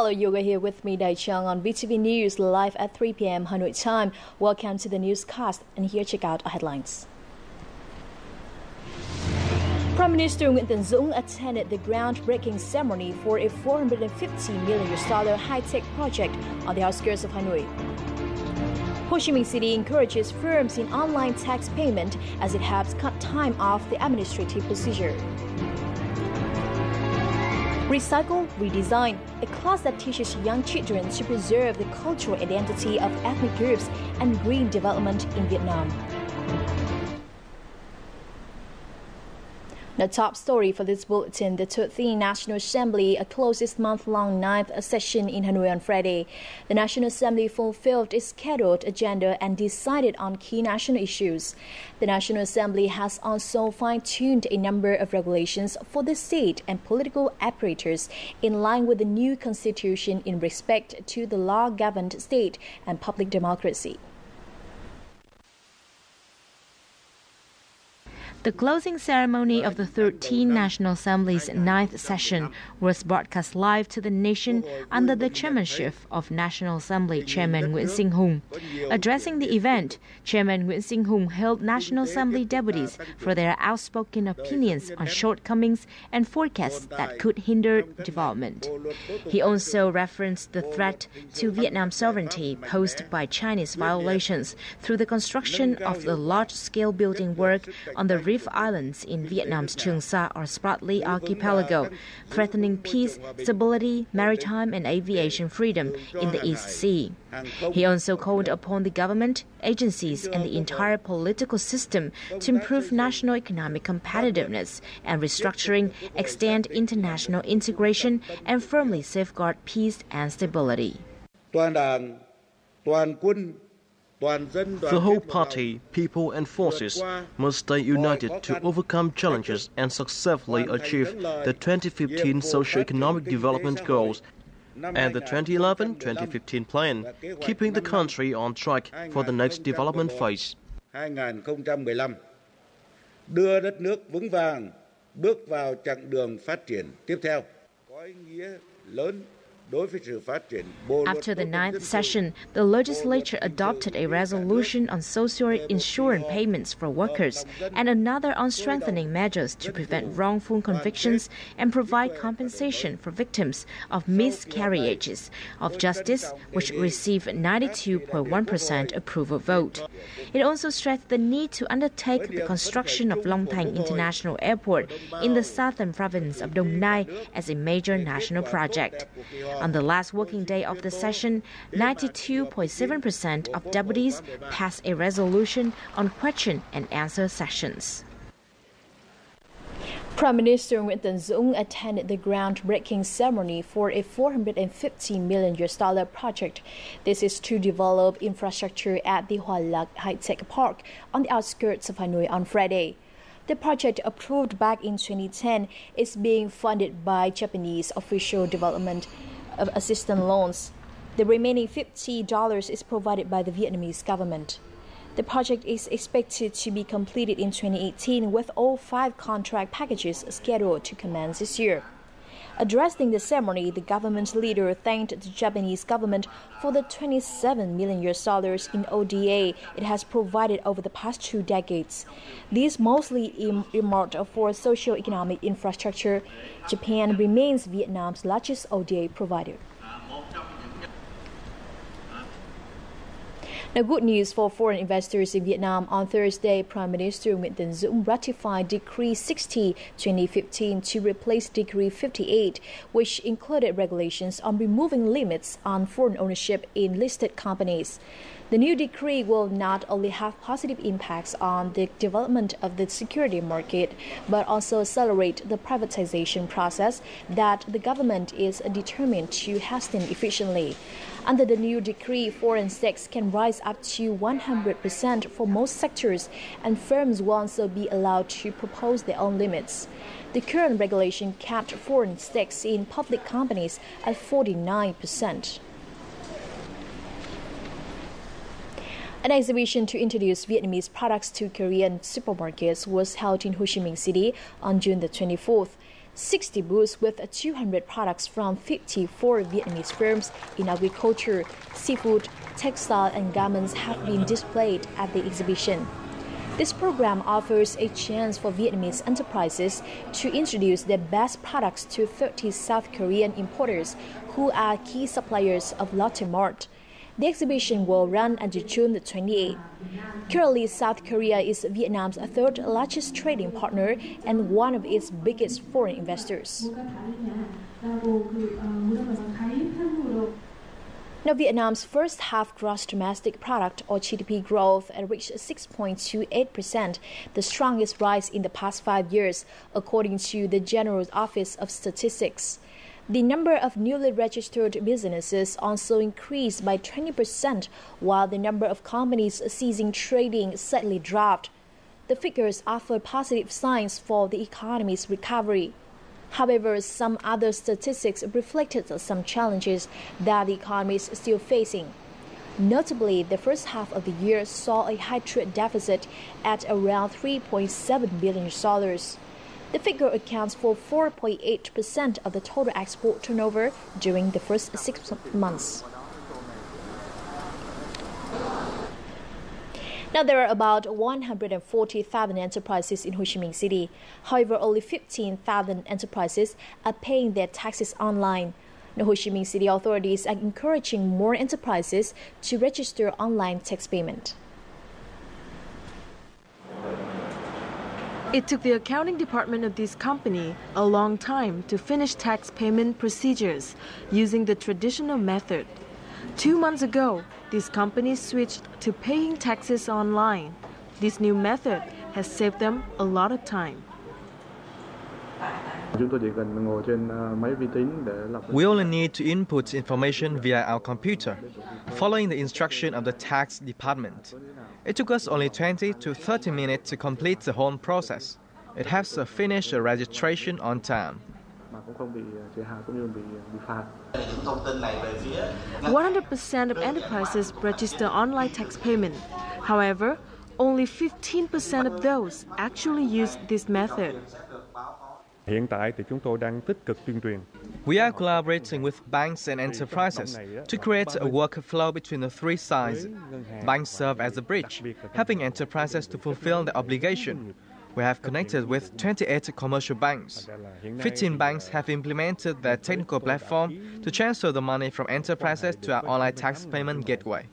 Hello, Yoga here with me, Dai Chung, on VTV News, live at 3 p.m. Hanoi time. Welcome to the newscast, and here check out our headlines. Prime Minister Nguyen Tân Dũng attended the groundbreaking ceremony for a 450 million US dollar high-tech project on the outskirts of Hanoi. Ho Chi Minh City encourages firms in online tax payment as it helps cut time off the administrative procedure. Recycle, Redesign, a class that teaches young children to preserve the cultural identity of ethnic groups and green development in Vietnam. The top story for this bulletin the 13th National Assembly closed its month long ninth session in Hanoi on Friday. The National Assembly fulfilled its scheduled agenda and decided on key national issues. The National Assembly has also fine tuned a number of regulations for the state and political apparatus in line with the new constitution in respect to the law governed state and public democracy. The closing ceremony of the 13th National Assembly's ninth session was broadcast live to the nation under the chairmanship of National Assembly Chairman Nguyễn Sinh Hùng. Addressing the event, Chairman Nguyễn Sinh Hùng hailed National Assembly deputies for their outspoken opinions on shortcomings and forecasts that could hinder development. He also referenced the threat to Vietnam's sovereignty posed by Chinese violations through the construction of the large-scale building work on the Reef Islands in Vietnam's Trường Sa or Spratly Archipelago, threatening peace, stability, maritime and aviation freedom in the East Sea. He also called upon the government, agencies, and the entire political system to improve national economic competitiveness and restructuring, extend international integration, and firmly safeguard peace and stability. The whole party, people, and forces must stay united to overcome challenges and successfully achieve the 2015 socio-economic development goals and the 2011-2015 plan, keeping the country on track for the next development phase. đưa đất nước vững vàng bước vào chặng đường phát triển tiếp theo. Có ý nghĩa lớn After the ninth session, the legislature adopted a resolution on social insurance payments for workers and another on strengthening measures to prevent wrongful convictions and provide compensation for victims of miscarriages of justice, which received 92.1% approval vote. It also stressed the need to undertake the construction of Long Thành International Airport in the southern province of Dong Nai as a major national project. On the last working day of the session, 92.7% of deputies passed a resolution on question and answer sessions. Prime Minister Nguyen Tân Dũng attended the groundbreaking ceremony for a 450 million US dollar project. This is to develop infrastructure at the Hoa Lạc High Tech Park on the outskirts of Hanoi on Friday. The project, approved back in 2010, is being funded by Japanese official development of assistance loans. The remaining $50 is provided by the Vietnamese government. The project is expected to be completed in 2018 with all five contract packages scheduled to commence this year. Addressing the ceremony, the government leader thanked the Japanese government for the 27 million US dollars in ODA it has provided over the past two decades. These mostly earmarked for socio-economic infrastructure. Japan remains Vietnam's largest ODA provider. Now, good news for foreign investors in Vietnam. On Thursday, Prime Minister Nguyen Tân Dũng ratified Decree 60 2015 to replace Decree 58, which included regulations on removing limits on foreign ownership in listed companies. The new decree will not only have positive impacts on the development of the security market, but also accelerate the privatization process that the government is determined to hasten efficiently. Under the new decree, foreign stakes can rise up to 100% for most sectors, and firms will also be allowed to propose their own limits. The current regulation capped foreign stakes in public companies at 49%. An exhibition to introduce Vietnamese products to Korean supermarkets was held in Ho Chi Minh City on June the 24th. 60 booths with 200 products from 54 Vietnamese firms in agriculture, seafood, textile, and garments have been displayed at the exhibition. This program offers a chance for Vietnamese enterprises to introduce their best products to 30 South Korean importers who are key suppliers of Lotte Mart. The exhibition will run until June 28. Currently, South Korea is Vietnam's third largest trading partner and one of its biggest foreign investors. Now, Vietnam's first half gross domestic product or GDP growth reached 6.28%, the strongest rise in the past five years, according to the General Office of Statistics. The number of newly registered businesses also increased by 20%, while the number of companies ceasing trading slightly dropped. The figures offer positive signs for the economy's recovery. However, some other statistics reflected some challenges that the economy is still facing. Notably, the first half of the year saw a high trade deficit at around $3.7 billion. The figure accounts for 4.8% of the total export turnover during the first six months. Now, there are about 140,000 enterprises in Ho Chi Minh City. However, only 15,000 enterprises are paying their taxes online. The Ho Chi Minh City authorities are encouraging more enterprises to register online tax payment. It took the accounting department of this company a long time to finish tax payment procedures using the traditional method. Two months ago, this company switched to paying taxes online. This new method has saved them a lot of time. We only need to input information via our computer, following the instruction of the tax department. It took us only 20 to 30 minutes to complete the whole process. It helps us finish the registration on time. 100% of enterprises register online tax payment. However, only 15% of those actually use this method. We are collaborating with banks and enterprises to create a workflow between the three sides. Banks serve as a bridge, helping enterprises to fulfill their obligation. We have connected with 28 commercial banks. 15 banks have implemented their technical platform to transfer the money from enterprises to our online tax payment gateway.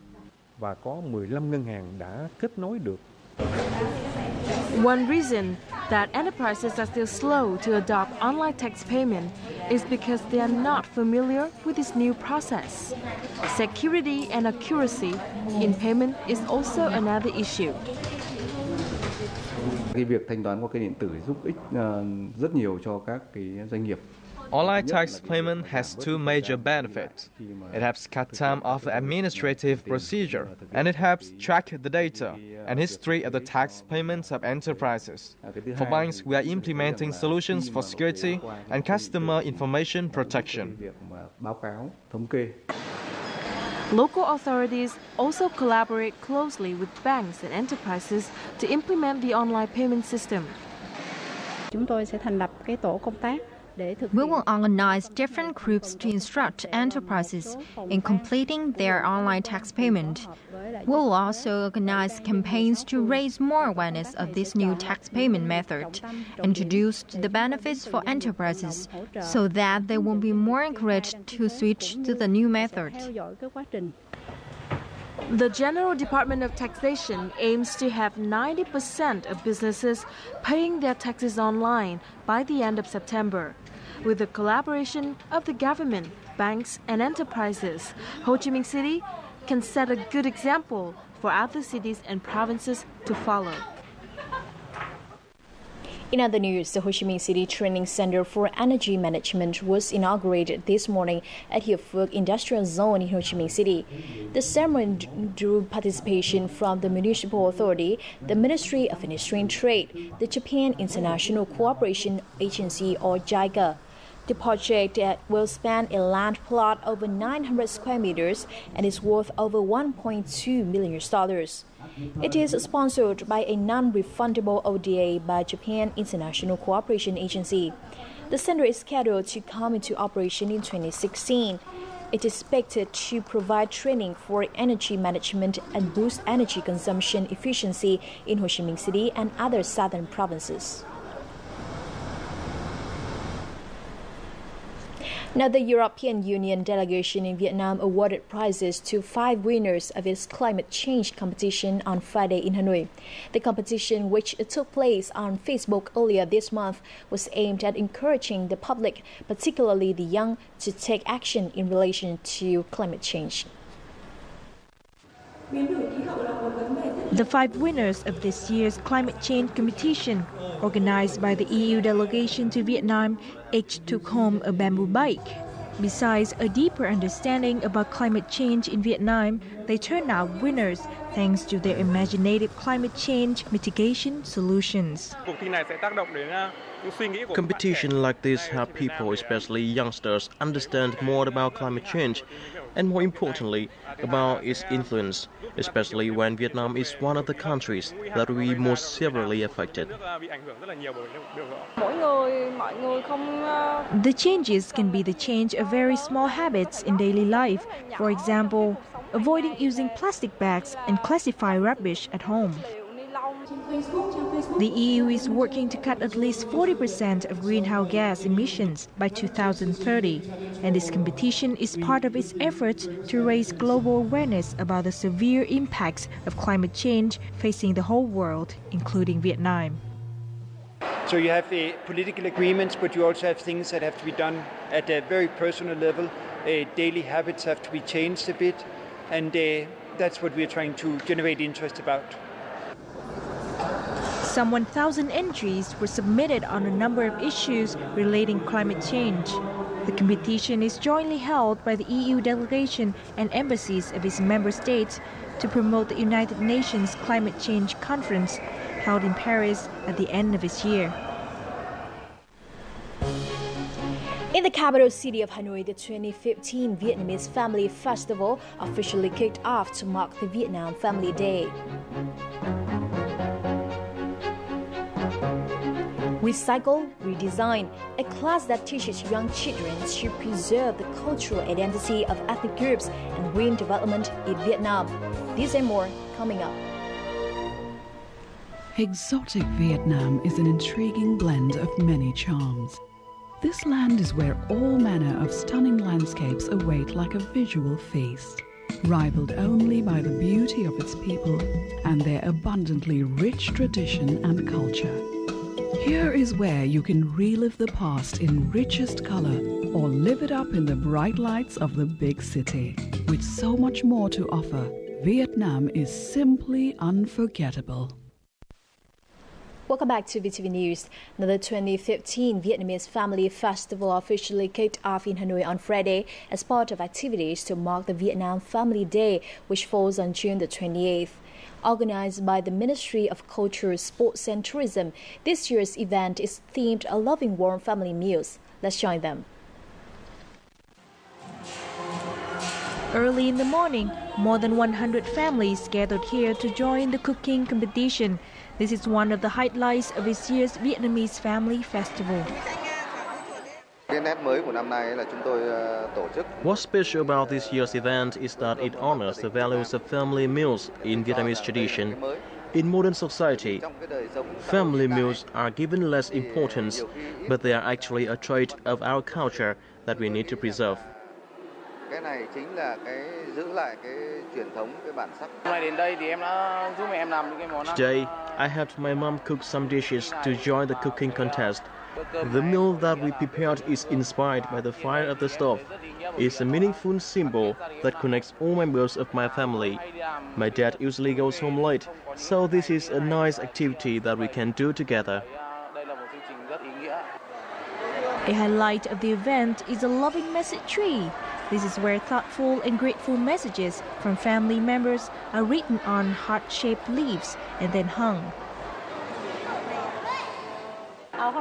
Và có 15 ngân hàng đã kết nối được. One reason that enterprises are still slow to adopt online tax payment is because they are not familiar with this new process. Security and accuracy in payment is also another issue. Cái việc thanh toán qua kênh điện tử giúp ích rất nhiều cho các cái doanh nghiệp. Online tax payment has two major benefits. It helps cut time of the administrative procedure, and it helps track the data and history of the tax payments of enterprises. For banks, we are implementing solutions for security and customer information protection. Local authorities also collaborate closely with banks and enterprises to implement the online payment system. Chúng tôi sẽ thành lập cái tổ công tác we will organize different groups to instruct enterprises in completing their online tax payment. We will also organize campaigns to raise more awareness of this new tax payment method, introduce the benefits for enterprises so that they will be more encouraged to switch to the new method. The General Department of Taxation aims to have 90% of businesses paying their taxes online by the end of September. With the collaboration of the government, banks, and enterprises, Ho Chi Minh City can set a good example for other cities and provinces to follow. In other news, the Ho Chi Minh City Training Center for Energy Management was inaugurated this morning at Phước Industrial Zone in Ho Chi Minh City. The ceremony drew participation from the Municipal Authority, the Ministry of Industry and Trade, the Japan International Cooperation Agency or JICA, The project will span a land plot over 900 square meters and is worth over 1.2 million dollars. It is sponsored by a non-refundable ODA by Japan International Cooperation Agency. The center is scheduled to come into operation in 2016. It is expected to provide training for energy management and boost energy consumption efficiency in Ho Chi Minh City and other southern provinces. Now, the European Union delegation in Vietnam awarded prizes to five winners of its climate change competition on Friday in Hanoi. The competition, which took place on Facebook earlier this month, was aimed at encouraging the public, particularly the young, to take action in relation to climate change. The five winners of this year's climate change competition, organized by the EU delegation to Vietnam, each took home a bamboo bike. Besides a deeper understanding about climate change in Vietnam, they turned out winners thanks to their imaginative climate change mitigation solutions. Competition like this help people, especially youngsters, understand more about climate change and more importantly about its influence, especially when Vietnam is one of the countries that be most severely affected. The changes can be the change of very small habits in daily life. For example, avoiding using plastic bags and classify rubbish at home. The EU is working to cut at least 40% of greenhouse gas emissions by 2030, and this competition is part of its efforts to raise global awareness about the severe impacts of climate change facing the whole world, including Vietnam. So you have uh, political agreements, but you also have things that have to be done at a very personal level. Uh, daily habits have to be changed a bit, and uh, that's what we're trying to generate interest about. Some 1,000 entries were submitted on a number of issues relating climate change. The competition is jointly held by the EU delegation and embassies of its member states to promote the United Nations Climate Change Conference held in Paris at the end of this year. In the capital city of Hanoi, the 2015 Vietnamese Family Festival officially kicked off to mark the Vietnam Family Day. Recycle, Redesign, a class that teaches young children to preserve the cultural identity of ethnic groups and green development in Vietnam. These and more coming up. Exotic Vietnam is an intriguing blend of many charms. This land is where all manner of stunning landscapes await like a visual feast, rivaled only by the beauty of its people and their abundantly rich tradition and culture. Here is where you can relive the past in richest color or live it up in the bright lights of the big city. With so much more to offer, Vietnam is simply unforgettable. Welcome back to VTV News. Now, the 2015 Vietnamese Family Festival officially kicked off in Hanoi on Friday as part of activities to mark the Vietnam Family Day, which falls on June the 28th. Organized by the Ministry of Culture, Sports and Tourism, this year's event is themed A Loving Warm Family Meals. Let's join them. Early in the morning, more than 100 families gathered here to join the cooking competition. This is one of the highlights of this year's Vietnamese Family Festival. What's special about this year's event is that it honors the values of family meals in Vietnamese tradition. In modern society, family meals are given less importance, but they are actually a trait of our culture that we need to preserve. Today, I helped my mom cook some dishes to join the cooking contest. The meal that we prepared is inspired by the fire of the stove. It's a meaningful symbol that connects all members of my family. My dad usually goes home late, so this is a nice activity that we can do together. A highlight of the event is a loving message tree. This is where thoughtful and grateful messages from family members are written on heart shaped leaves and then hung. I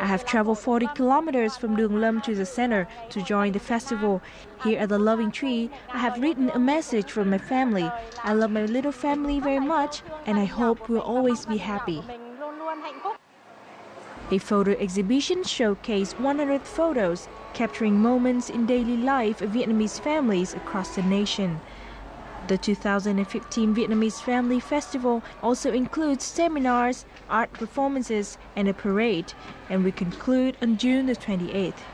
have traveled 40 kilometers from Đường Lâm to the center to join the festival. Here at the Loving Tree, I have written a message for my family. I love my little family very much, and I hope we'll always be happy. A photo exhibition showcased 100 photos capturing moments in daily life of Vietnamese families across the nation. The 2015 Vietnamese Family Festival also includes seminars, art performances, and a parade, and will conclude on June the 28th.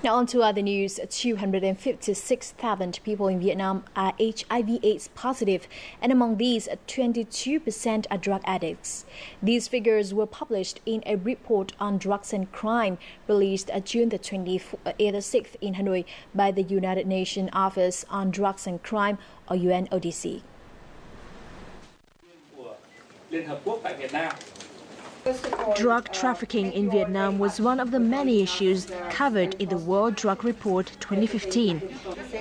Now on to other news. 256,000 people in Vietnam are HIV/AIDS positive, and among these, 22% are drug addicts. These figures were published in a report on drugs and crime released June the 26th in Hanoi by the United Nations Office on Drugs and Crime, or UNODC. Drug trafficking in Vietnam was one of the many issues covered in the World Drug Report 2015.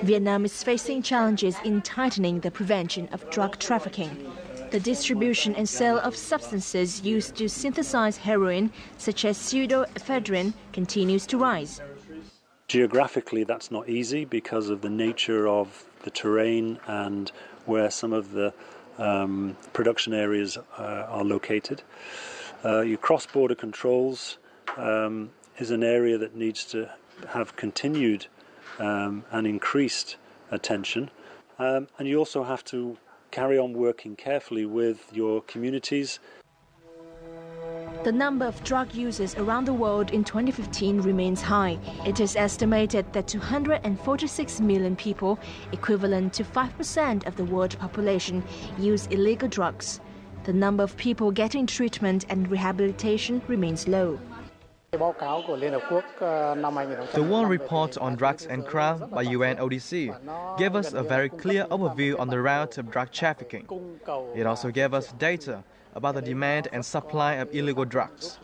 Vietnam is facing challenges in tightening the prevention of drug trafficking. The distribution and sale of substances used to synthesize heroin, such as pseudoephedrine, continues to rise. Geographically, that's not easy because of the nature of the terrain and where some of the um, production areas uh, are located. Uh, your cross-border controls um, is an area that needs to have continued um, and increased attention, um, and you also have to carry on working carefully with your communities. The number of drug users around the world in 2015 remains high. It is estimated that 246 million people, equivalent to 5% of the world population, use illegal drugs the number of people getting treatment and rehabilitation remains low. The World Report on Drugs and Crime by UNODC gave us a very clear overview on the route of drug trafficking. It also gave us data about the demand and supply of illegal drugs.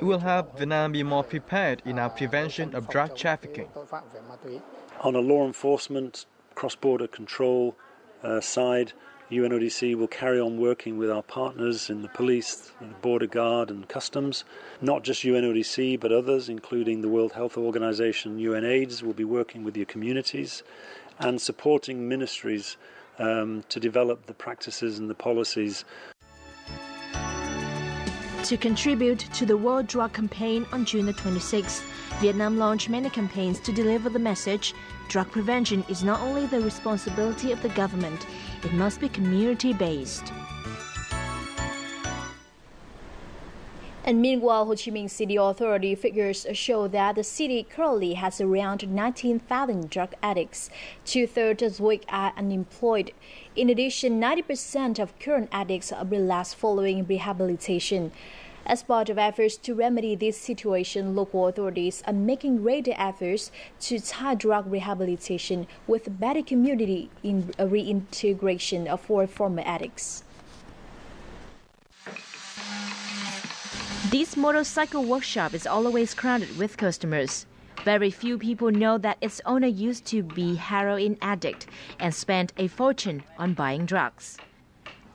It will help Vietnam be more prepared in our prevention of drug trafficking. On a law enforcement, cross border control uh, side, UNODC will carry on working with our partners in the police, the border guard, and customs. Not just UNODC, but others, including the World Health Organization, UNAIDS, will be working with your communities and supporting ministries um, to develop the practices and the policies. To contribute to the World Drug Campaign on June the 26th, Vietnam launched many campaigns to deliver the message drug prevention is not only the responsibility of the government, it must be community based. And meanwhile, Ho Chi Minh City Authority figures show that the city currently has around 19,000 drug addicts, two thirds of which are unemployed. In addition, 90% of current addicts are relapsed following rehabilitation. As part of efforts to remedy this situation, local authorities are making greater efforts to tie drug rehabilitation with better community in uh, reintegration of former addicts. This motorcycle workshop is always crowded with customers. Very few people know that its owner used to be heroin addict and spent a fortune on buying drugs.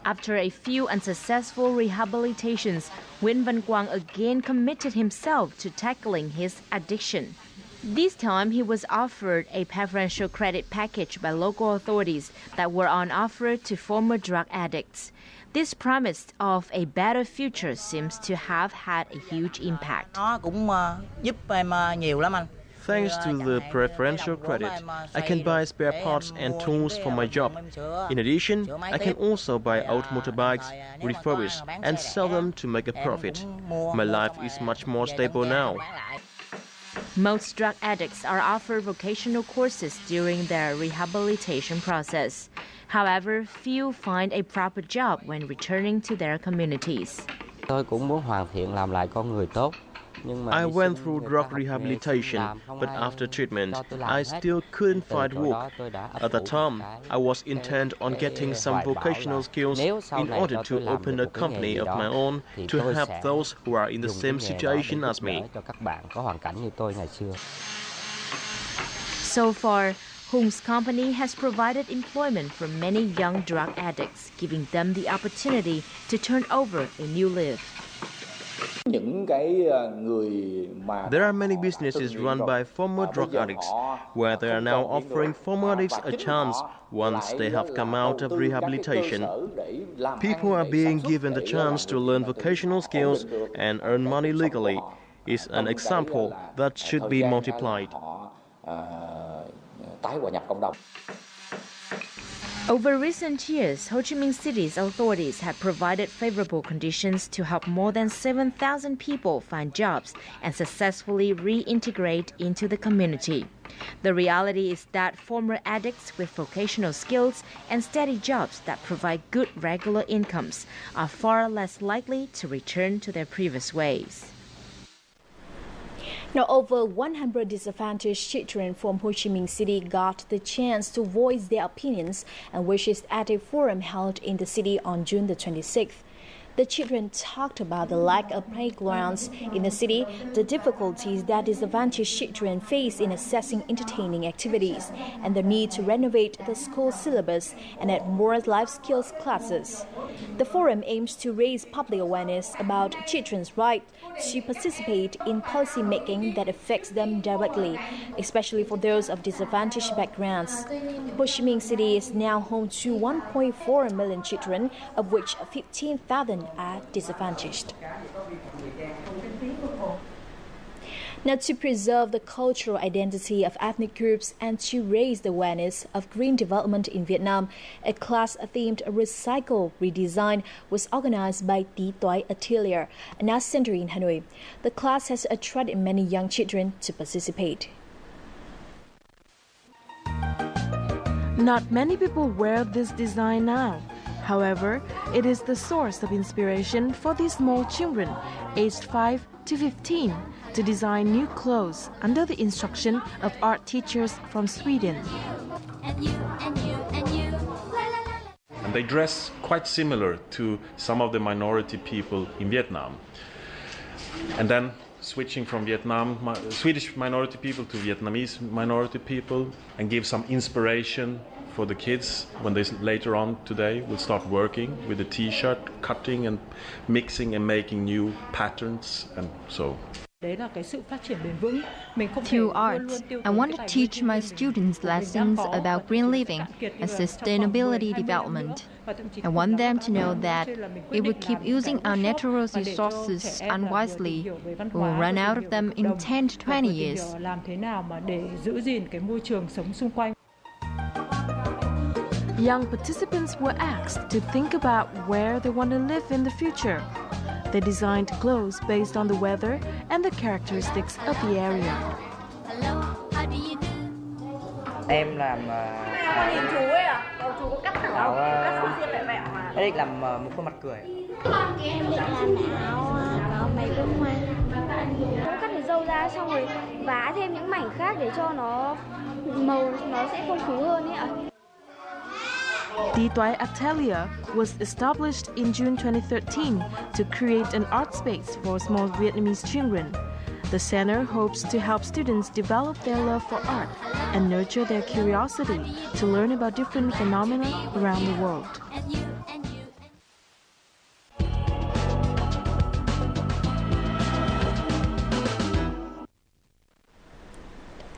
After a few unsuccessful rehabilitations, Nguyen Van Quang again committed himself to tackling his addiction. This time, he was offered a preferential credit package by local authorities that were on offer to former drug addicts. This promise of a better future seems to have had a huge impact. Thanks to the preferential credit, I can buy spare parts and tools for my job. In addition, I can also buy old motorbikes, refurbish, and sell them to make a profit. My life is much more stable now. Most drug addicts are offered vocational courses during their rehabilitation process. However, few find a proper job when returning to their communities. Tôi cũng muốn hoàn thiện làm lại con người tốt. I went through drug rehabilitation, but after treatment, I still couldn't find work. At the time, I was intent on getting some vocational skills in order to open a company of my own to help those who are in the same situation as me. So far, Hung's company has provided employment for many young drug addicts, giving them the opportunity to turn over a new leaf. There are many businesses run by former drug addicts where they are now offering former addicts a chance once they have come out of rehabilitation. People are being given the chance to learn vocational skills and earn money legally. Is an example that should be multiplied. Over recent years, Ho Chi Minh City's authorities have provided favorable conditions to help more than 7,000 people find jobs and successfully reintegrate into the community. The reality is that former addicts with vocational skills and steady jobs that provide good regular incomes are far less likely to return to their previous ways. Now, over 100 disadvantaged children from Ho Chi Minh City got the chance to voice their opinions and wishes at a forum held in the city on June the 26th. The children talked about the lack of playgrounds in the city, the difficulties that disadvantaged children face in accessing entertaining activities, and the need to renovate the school syllabus and add more life skills classes. The forum aims to raise public awareness about children's right to participate in policy making that affects them directly, especially for those of disadvantaged backgrounds. Ho City is now home to 1.4 million children, of which 15,000 are disadvantaged. Now, to preserve the cultural identity of ethnic groups and to raise the awareness of green development in Vietnam, a class themed Recycle Redesign was organized by Tí Toái Atelier, an art center in Hanoi. The class has attracted many young children to participate. Not many people wear this design now. However, it is the source of inspiration for these small children, aged 5 to 15, to design new clothes under the instruction of art teachers from Sweden. And you, and you, and you. And they dress quite similar to some of the minority people in Vietnam. And then switching from Vietnam, Swedish minority people to Vietnamese minority people, and give some inspiration for the kids when they later on today will start working with the t-shirt, cutting and mixing and making new patterns and so. Through art, I want to teach my students lessons about green living and sustainability development. I want them to know that if we keep using our natural resources unwisely, we will run out of them in 10 to 20 years. Young participants were asked to think about where they want to live in the future. They designed clothes based on the weather and the characteristics of the area. Em làm uh, chú ấy à? Chú có cắt áo, cắt xiêm mẹ mẹ mà. Em định làm một khuôn mặt cười. Em định làm áo có mấy bông hoa. Cắt cái dâu ra xong rồi vá thêm những mảnh khác để cho nó màu nó sẽ phong phú hơn ấy ạ. Toái Atelier was established in June 2013 to create an art space for small Vietnamese children. The center hopes to help students develop their love for art and nurture their curiosity to learn about different phenomena around the world.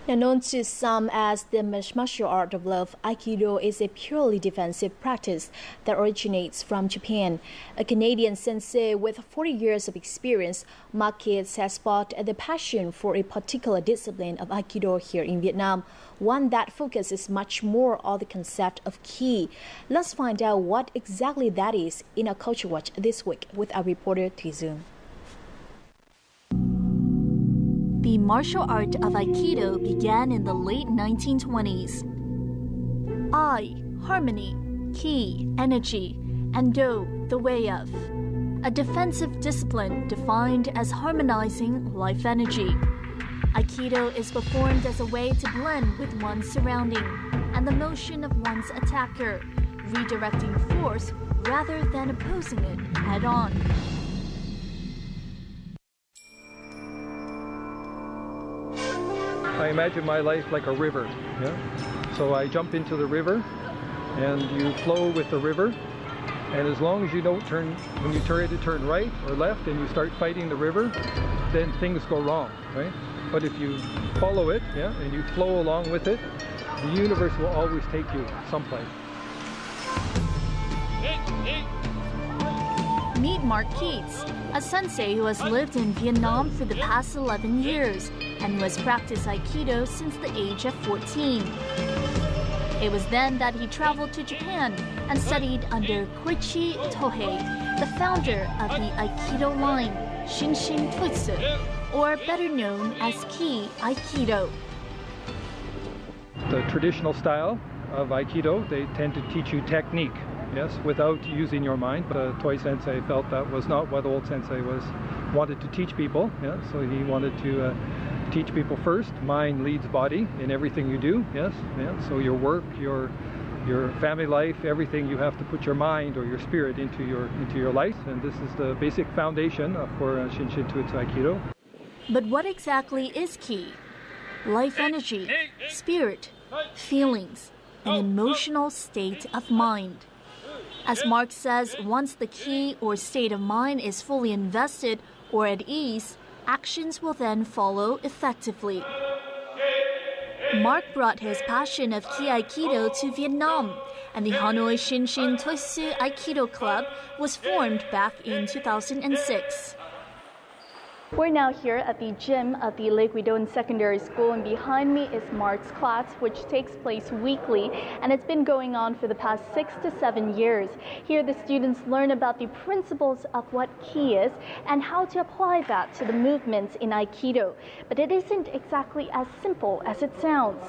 Now known to some as the martial art of love, Aikido is a purely defensive practice that originates from Japan. A Canadian sensei with 40 years of experience, Mark Kitts has sparked the passion for a particular discipline of Aikido here in Vietnam, one that focuses much more on the concept of ki. Let's find out what exactly that is in our Culture Watch this week with our reporter Tizun. The martial art of Aikido began in the late 1920s. Ai, harmony, Ki, energy, and Do, the way of. A defensive discipline defined as harmonizing life energy. Aikido is performed as a way to blend with one's surrounding and the motion of one's attacker, redirecting force rather than opposing it head on. I imagine my life like a river. Yeah? So I jump into the river and you flow with the river. And as long as you don't turn, when you try to turn right or left and you start fighting the river, then things go wrong, right? But if you follow it, yeah, and you flow along with it, the universe will always take you someplace. Meet Mark Keats, a sensei who has lived in Vietnam for the past 11 years and who has practiced Aikido since the age of 14. It was then that he traveled to Japan and studied under Koichi Tohei, the founder of the Aikido line, Shinshin Toitsu, or better known as Ki Aikido. The traditional style of Aikido, they tend to teach you technique, yes, without using your mind. But uh, Sensei felt that was not what old Sensei was wanted to teach people. Yeah, so he wanted to uh, teach people first. Mind leads body in everything you do. Yes, yeah. So your work, your your family life, everything you have to put your mind or your spirit into your into your life, and this is the basic foundation for uh, Shinshin Toitsu Aikido. But what exactly is Ki? Life energy, spirit, feelings, an emotional state of mind. As Mark says, once the Ki or state of mind is fully invested or at ease, actions will then follow effectively. Mark brought his passion of Ki Aikido to Vietnam, and the Hanoi Shinshin Toitsu Aikido Club was formed back in 2006. We're now here at the gym at the Lake Wedon Secondary School, and behind me is Mark's class, which takes place weekly, and it's been going on for the past six to seven years. Here, the students learn about the principles of what Ki is and how to apply that to the movements in Aikido. But it isn't exactly as simple as it sounds.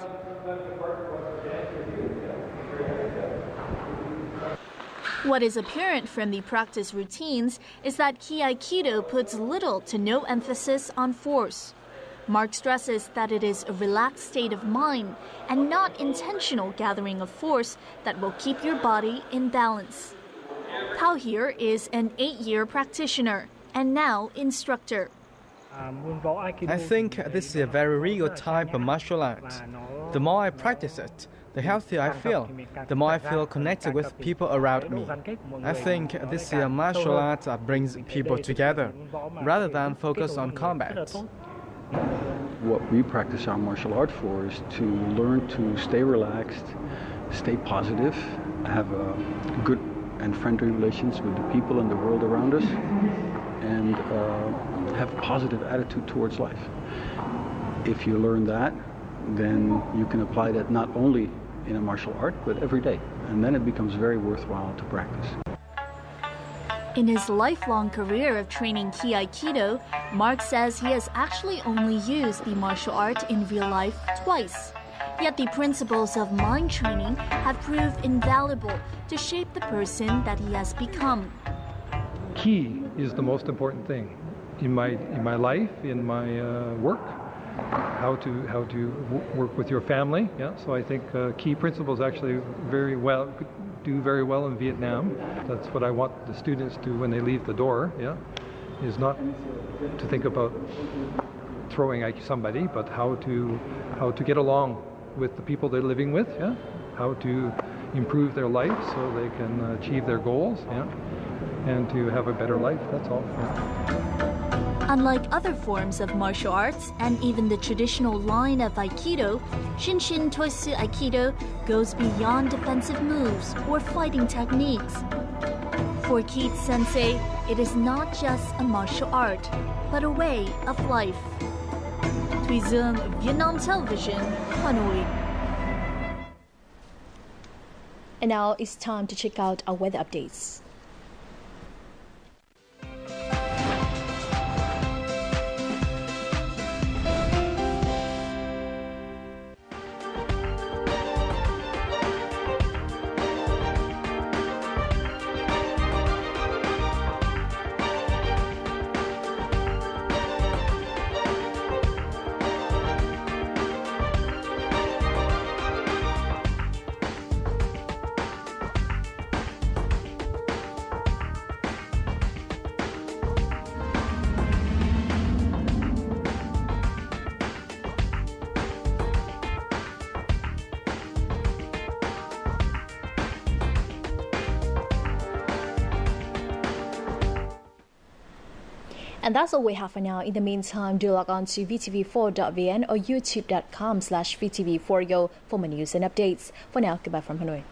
What is apparent from the practice routines is that Ki Aikido puts little to no emphasis on force. Mark stresses that it is a relaxed state of mind and not intentional gathering of force that will keep your body in balance. Tao here is an eight year practitioner and now instructor. I think this is a very real type of martial art. The more I practice it, the healthier I feel, the more I feel connected with people around me. I think this is a martial art that brings people together, rather than focus on combat. What we practice our martial art for is to learn to stay relaxed, stay positive, have a good and friendly relations with the people and the world around us, and uh, have a positive attitude towards life. If you learn that, then you can apply that not only in a martial art, but every day. And then it becomes very worthwhile to practice. In his lifelong career of training Ki Aikido, Mark says he has actually only used the martial art in real life twice. Yet the principles of mind training have proved invaluable to shape the person that he has become. Ki is the most important thing in my in my life, in my uh, work, how to how to work with your family. Yeah, so I think uh, Ki principles actually very well do very well in Vietnam. That's what I want the students to when they leave the door. Yeah, is not to think about throwing at somebody, but how to how to get along with the people they're living with. Yeah, how to improve their life so they can achieve their goals. Yeah, and to have a better life. That's all. Yeah. Unlike other forms of martial arts and even the traditional line of Aikido, Shinshin Toitsu Aikido goes beyond defensive moves or fighting techniques. For Keith Sensei, it is not just a martial art, but a way of life. Thuy Dương, Vietnam Television, Hanoi. And now it's time to check out our weather updates. And that's all we have for now. In the meantime, do log on to vtv4.vn or youtube.com slash vtv4go for more news and updates. For now, goodbye from Hanoi.